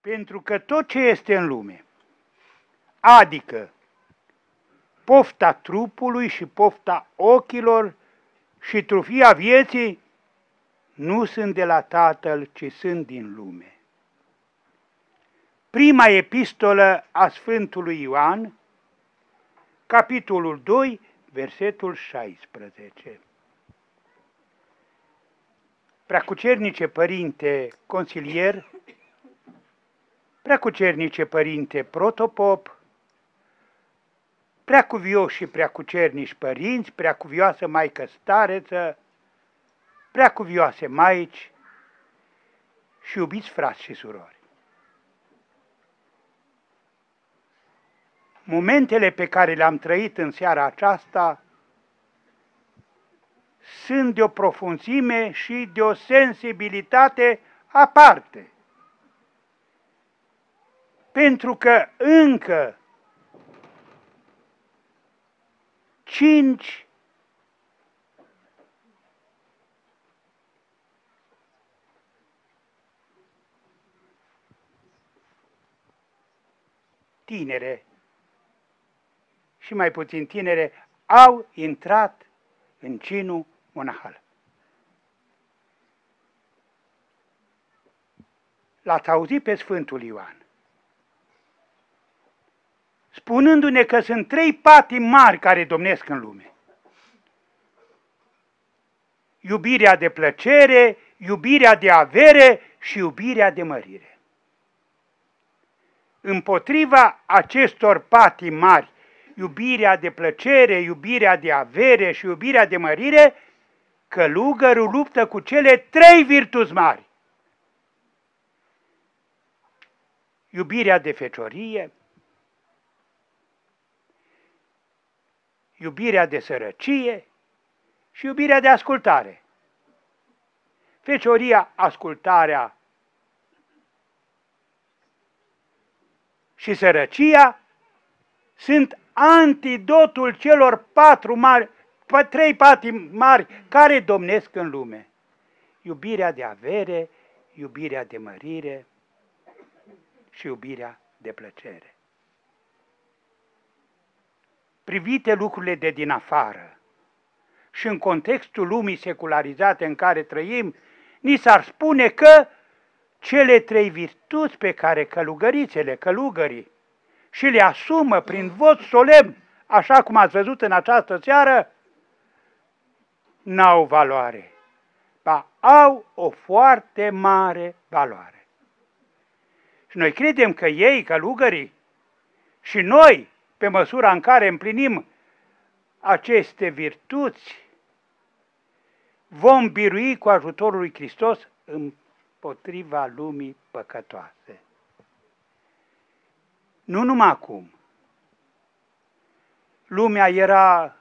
Pentru că tot ce este în lume, adică pofta trupului și pofta ochilor și trufia vieții, nu sunt de la Tatăl, ci sunt din lume. Prima epistolă a Sfântului Ioan, capitolul 2, versetul 16. Preacucernice Părinte Consilier, Preacucernice Părinte Protopop, Preacuvioși și preacucernici părinți, Preacuvioasă Maică Stareță, Preacuvioase Maici și iubiți frați și surori. Momentele pe care le-am trăit în seara aceasta sunt de o profunzime și de o sensibilitate aparte. Pentru că încă cinci tinere și mai puțin tinere au intrat în cinul monahal. L-ați auzit pe Sfântul Ioan, spunându-ne că sunt trei pati mari care domnesc în lume. Iubirea de plăcere, iubirea de avere și iubirea de mărire. Împotriva acestor pati mari, iubirea de plăcere, iubirea de avere și iubirea de mărire, călugărul luptă cu cele trei virtuți mari. Iubirea de feciorie, iubirea de sărăcie și iubirea de ascultare. Fecioria, ascultarea și sărăcia sunt antidotul celor patru mari, trei pati mari care domnesc în lume. Iubirea de avere, iubirea de mărire și iubirea de plăcere. Privite lucrurile de din afară și în contextul lumii secularizate în care trăim, ni s-ar spune că cele trei virtuți pe care călugărițele, călugării, și le asumă prin vot solemn, așa cum ați văzut în această seară, n-au valoare, ba au o foarte mare valoare. Și noi credem că ei, călugării, și noi, pe măsura în care împlinim aceste virtuți, vom birui cu ajutorul lui Hristos împotriva lumii păcătoase. Nu numai acum. Lumea era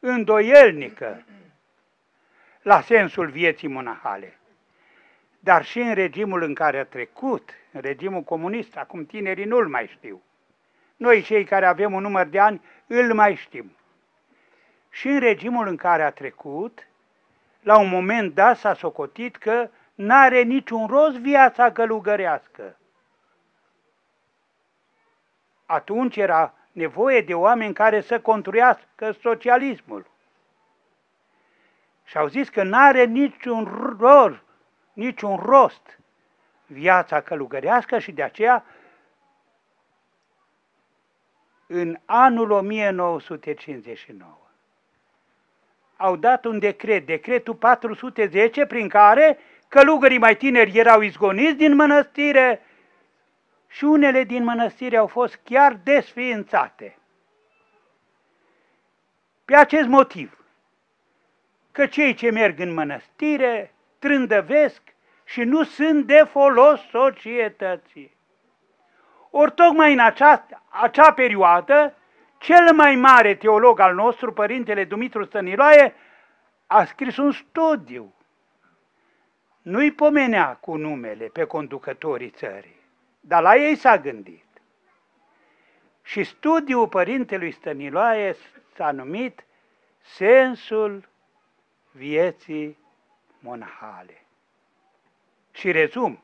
îndoielnică la sensul vieții monahale. Dar și în regimul în care a trecut, în regimul comunist, acum tinerii nu-l mai știu. Noi, cei care avem un număr de ani, îl mai știm. Și în regimul în care a trecut, la un moment dat s-a socotit că n-are niciun rost viața călugărească atunci era nevoie de oameni care să construiască socialismul. Și au zis că n-are niciun rol, niciun rost viața călugărească și de aceea în anul 1959 au dat un decret, decretul 410, prin care călugării mai tineri erau izgoniți din mănăstire și unele din mănăstiri au fost chiar desființate. Pe acest motiv, că cei ce merg în mănăstire trândăvesc și nu sunt de folos societății. Ori tocmai în această, acea perioadă, cel mai mare teolog al nostru, Părintele Dumitru Stăniloae, a scris un studiu. Nu-i pomenea cu numele pe conducătorii țării dar la ei s-a gândit. Și studiul părintelui Stăniloae s-a numit Sensul vieții monahale. Și rezum,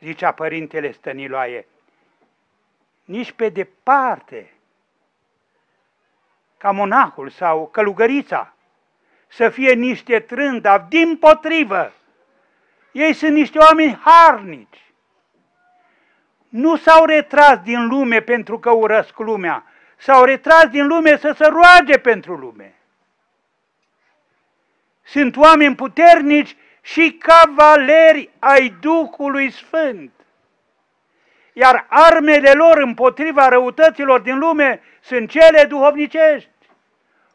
zicea părintele Stăniloae, nici pe departe, ca monahul sau călugărița, să fie niște trândavi, din potrivă, ei sunt niște oameni harnici. Nu s-au retras din lume pentru că urăsc lumea, s-au retras din lume să se roage pentru lume. Sunt oameni puternici și cavaleri ai Duhului Sfânt. Iar armele lor împotriva răutăților din lume sunt cele duhovnicești.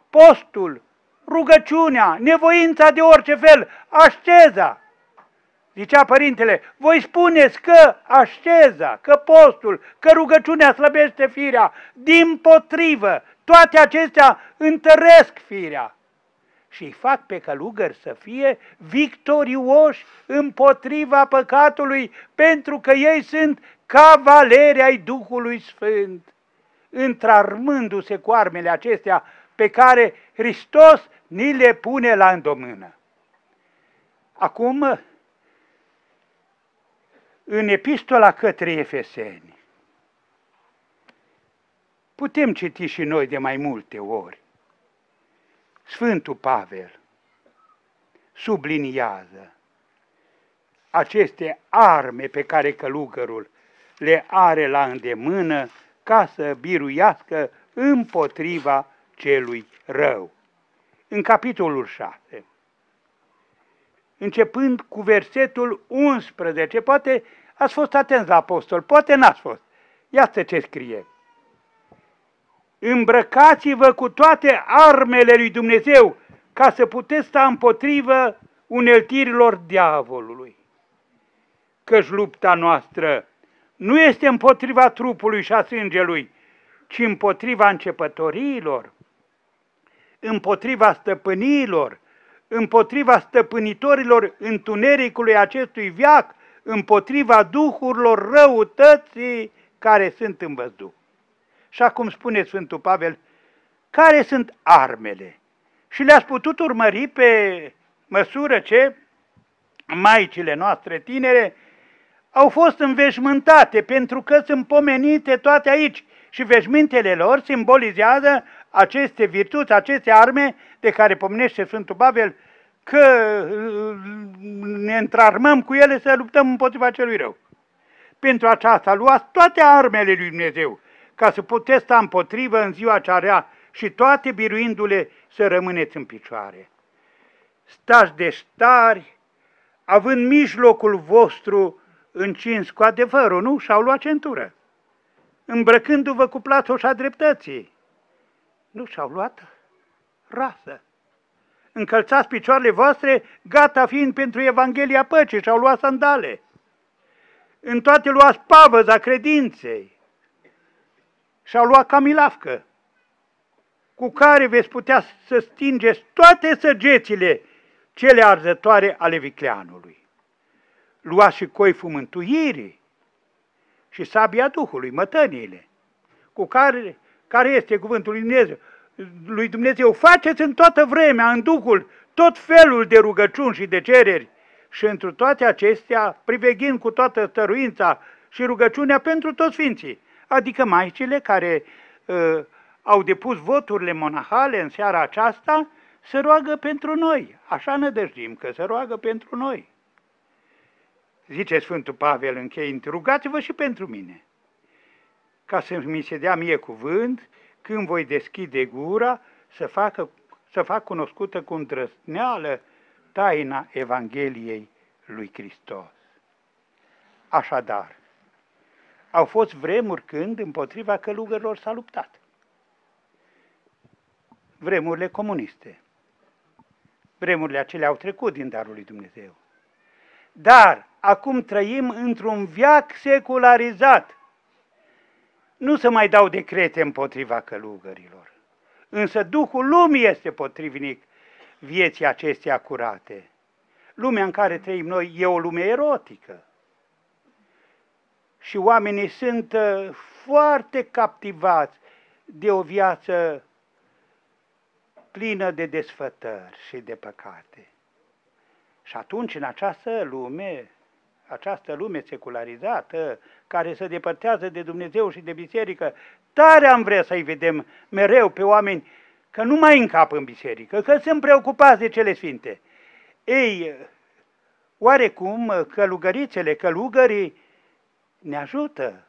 Postul, rugăciunea, nevoința de orice fel, asceza. Zicea părintele, voi spuneți că asceza, că postul, că rugăciunea slăbește firea. Din potrivă, toate acestea întăresc firea și îi fac pe călugări să fie victorioși împotriva păcatului, pentru că ei sunt cavaleri ai Duhului Sfânt, întrarmându-se cu armele acestea pe care Hristos ni le pune la îndomână. Acum, în epistola către Efeseni, putem citi și noi de mai multe ori. Sfântul Pavel subliniază aceste arme pe care călugărul le are la îndemână ca să biruiască împotriva celui rău. În capitolul 6, începând cu versetul 11, poate ați fost atenți la apostol, poate n-ați fost. Iată ce scrie îmbrăcați-vă cu toate armele lui Dumnezeu ca să puteți sta împotrivă uneltirilor diavolului. Căci lupta noastră nu este împotriva trupului și a sângelui, ci împotriva începătorilor, împotriva stăpâniilor, împotriva stăpânitorilor întunericului acestui viac, împotriva duhurilor răutății care sunt în văzduh. Și acum spune Sfântul Pavel, care sunt armele? Și le-ați putut urmări pe măsură ce maicile noastre tinere au fost înveșmântate pentru că sunt pomenite toate aici și veșmintele lor simbolizează aceste virtuți, aceste arme de care pomenește Sfântul Pavel că ne întrarmăm cu ele să luptăm împotriva celui rău. Pentru aceasta luați toate armele lui Dumnezeu, ca să puteți sta împotrivă în ziua cea rea și toate biruindu-le să rămâneți în picioare. Stați de stari, având mijlocul vostru încins cu adevărul, nu? Și-au luat centură. Îmbrăcându-vă cu platoșa dreptății. Nu și-au luat rasă. Încălțați picioarele voastre, gata fiind pentru Evanghelia păcii și-au luat sandale. În toate luați pavăza credinței și-au luat camilafcă, cu care veți putea să stingeți toate săgețile cele arzătoare ale vicleanului. Luați și coiful mântuirii și sabia Duhului, mătăniile, cu care, care este cuvântul lui Dumnezeu. Lui Dumnezeu faceți în toată vremea, în Duhul, tot felul de rugăciuni și de cereri și într toate acestea, priveghind cu toată stăruința și rugăciunea pentru toți sfinții, adică maicile care uh, au depus voturile monahale în seara aceasta, se roagă pentru noi. Așa ne dăjdim că se roagă pentru noi. Zice Sfântul Pavel încheind, rugați-vă și pentru mine, ca să mi se dea mie cuvânt, când voi deschide gura, să, facă, să fac cunoscută cu îndrăzneală taina Evangheliei lui Hristos. Așadar, au fost vremuri când împotriva călugărilor s-a luptat. Vremurile comuniste. Vremurile acelea au trecut din darul lui Dumnezeu. Dar acum trăim într-un viac secularizat. Nu se mai dau decrete împotriva călugărilor. Însă Duhul lumii este potrivnic vieții acestea curate. Lumea în care trăim noi e o lume erotică și oamenii sunt uh, foarte captivați de o viață plină de desfătări și de păcate. Și atunci, în această lume această lume secularizată, care se depărtează de Dumnezeu și de biserică, tare am vrea să-i vedem mereu pe oameni că nu mai încap în biserică, că sunt preocupați de cele sfinte. Ei, oarecum călugărițele, călugării ne ajută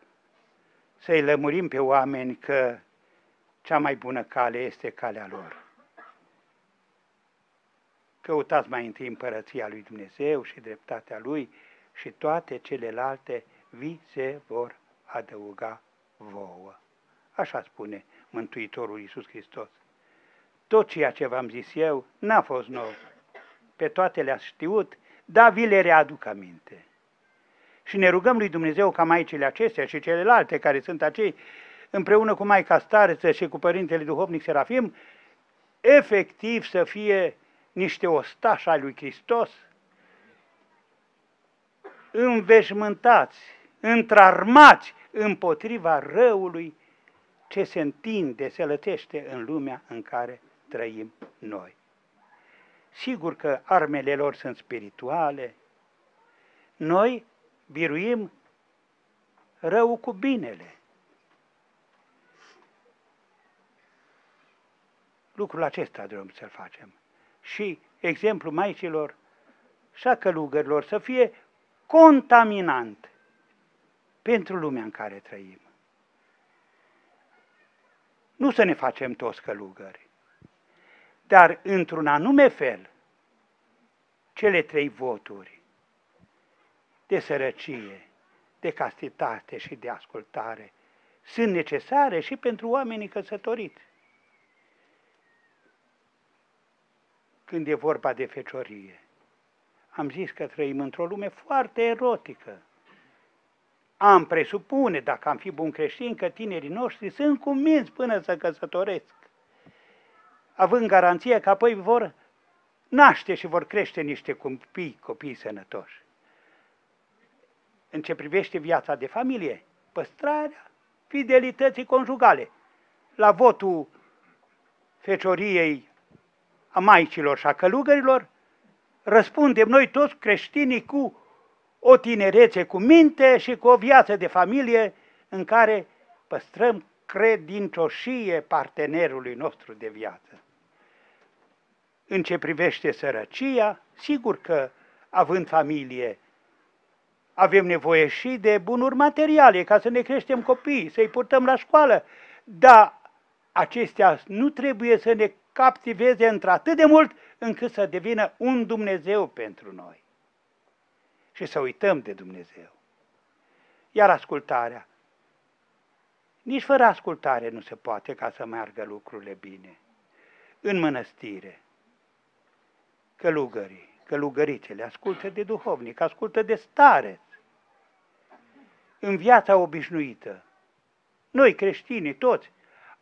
să-i lămurim pe oameni că cea mai bună cale este calea lor. Căutați mai întâi împărăția lui Dumnezeu și dreptatea lui și toate celelalte vi se vor adăuga vouă. Așa spune Mântuitorul Iisus Hristos. Tot ceea ce v-am zis eu n-a fost nou. Pe toate le-ați știut, dar vi le readuc aminte. Și ne rugăm lui Dumnezeu ca maicile acestea și celelalte care sunt acei împreună cu Maica Stareță și cu Părintele Duhovnic Serafim, efectiv să fie niște ostași al lui Hristos, înveșmântați, întrarmați împotriva răului ce se întinde, se lătește în lumea în care trăim noi. Sigur că armele lor sunt spirituale. Noi biruim rău cu binele. Lucrul acesta trebuie să-l facem. Și exemplu maicilor și a călugărilor să fie contaminant pentru lumea în care trăim. Nu să ne facem toți călugări, dar într-un anume fel, cele trei voturi de sărăcie, de castitate și de ascultare sunt necesare și pentru oamenii căsătoriți. Când e vorba de feciorie, am zis că trăim într-o lume foarte erotică. Am presupune, dacă am fi bun creștin, că tinerii noștri sunt cuminți până să căsătoresc, având garanția că apoi vor naște și vor crește niște copii, copii sănătoși. În ce privește viața de familie, păstrarea fidelității conjugale. La votul fecioriei a maicilor și a călugărilor, răspundem noi toți creștinii cu o tinerețe cu minte și cu o viață de familie în care păstrăm credincioșie partenerului nostru de viață. În ce privește sărăcia, sigur că, având familie, avem nevoie și de bunuri materiale ca să ne creștem copiii, să-i purtăm la școală, dar acestea nu trebuie să ne captiveze într-atât de mult încât să devină un Dumnezeu pentru noi și să uităm de Dumnezeu. Iar ascultarea. Nici fără ascultare nu se poate ca să meargă lucrurile bine. În mănăstire, călugării, călugărițele, ascultă de duhovnic, ascultă de stare. În viața obișnuită, noi creștini, toți,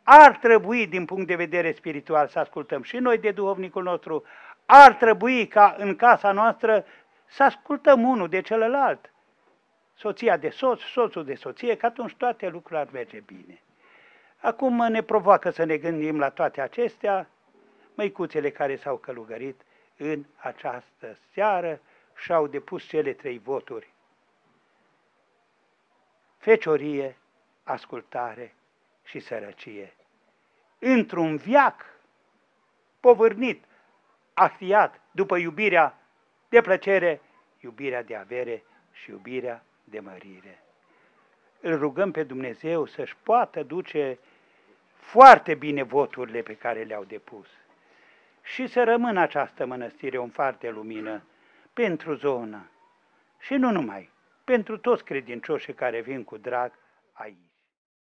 ar trebui, din punct de vedere spiritual, să ascultăm și noi de duhovnicul nostru, ar trebui ca în casa noastră să ascultăm unul de celălalt. Soția de soț, soțul de soție, că atunci toate lucrurile ar merge bine. Acum ne provoacă să ne gândim la toate acestea, măicuțele care s-au călugărit în această seară și au depus cele trei voturi. Feciorie, ascultare și sărăcie. Într-un viac povârnit, actiat după iubirea de plăcere, iubirea de avere și iubirea de mărire. Îl rugăm pe Dumnezeu să-și poată duce foarte bine voturile pe care le-au depus și să rămână această mănăstire un far de lumină pentru zonă și nu numai, pentru toți credincioșii care vin cu drag aici.